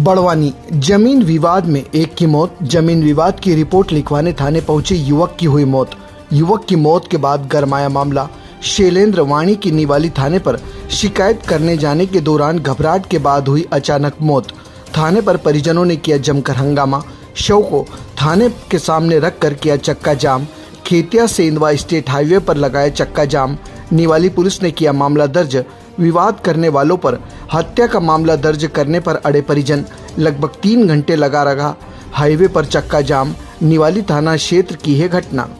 बड़वानी ज़मीन विवाद में एक की मौत। ज़मीन विवाद की रिपोर्ट लिखवाने थाने पहुँचे युवक की हुई मौत। युवक की मौत के बाद गरमाया मामला। शैलेंद्र वाणी की निवाली थाने पर शिकायत करने जाने के दौरान घबराहट के बाद हुई अचानक मौत। थाने पर परिजनों ने किया जमकर हंगामा। शव को थाने के सामने रख कर किया चक्का जाम। खेतिया सेंधवा स्टेट हाईवे पर लगाया चक्का जाम। निवाली पुलिस ने किया मामला दर्ज। विवाद करने वालों पर हत्या का मामला दर्ज करने पर अड़े परिजन। लगभग तीन घंटे लगा रहा। हाईवे पर चक्का जाम, निवाली थाना क्षेत्र की है घटना।